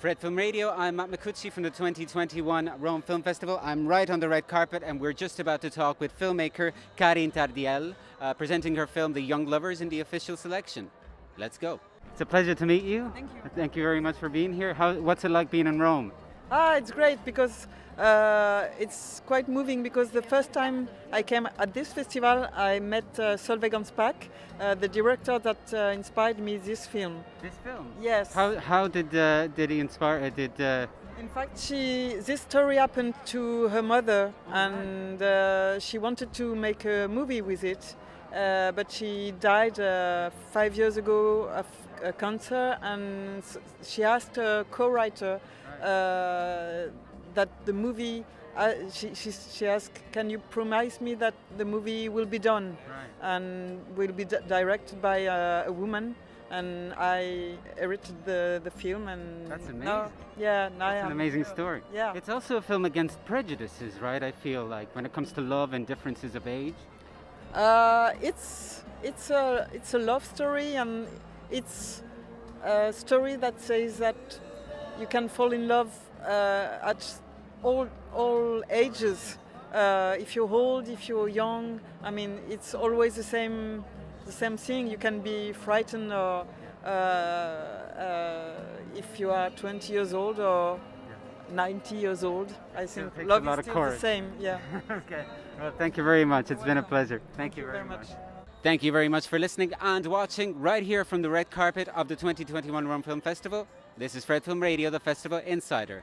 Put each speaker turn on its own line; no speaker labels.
Fred Film Radio, I'm Matt Micucci from the 2021 Rome Film Festival. I'm right on the red carpet and we're just about to talk with filmmaker Carine Tardieu, uh, presenting her film The Young Lovers in the official selection. Let's go. It's a pleasure to meet you.
Thank you.
Thank you very much for being here. How, what's it like being in Rome?
Ah, it's great because uh, it's quite moving because the first time I came at this festival, I met uh, Solveig Anspach, uh, the director that uh, inspired me this film.
This film?
Yes.
How, how did, uh, did he inspire, uh, did, uh,
In fact, she this story happened to her mother, and uh, she wanted to make a movie with it, uh, but she died uh, five years ago of uh, cancer, and s- she asked her co-writer uh, that the movie. Uh, she, she, she asked, "Can you promise me that the movie will be done
right.
and will be di- directed by uh, a woman?" And I edited the, the film, and
That's
now-
amazing.
yeah, now
It's an amazing story.
Yeah.
It's also a film against prejudices, right? I feel like when it comes to love and differences of age.
Uh, it's it's a it's a love story and it's a story that says that you can fall in love uh, at all all ages. Uh, if you're old, if you're young, I mean, it's always the same the same thing. You can be frightened or uh, uh, if you are 20 years old or 90 years old. I think love is
of
still the same. Yeah.
okay. Well, thank you very much. It's been a pleasure. Thank, you very,
much.
Thank you very much for listening and watching right here from the red carpet of the 2021 Rome Film Festival. This is Fred Film Radio, the Festival Insider.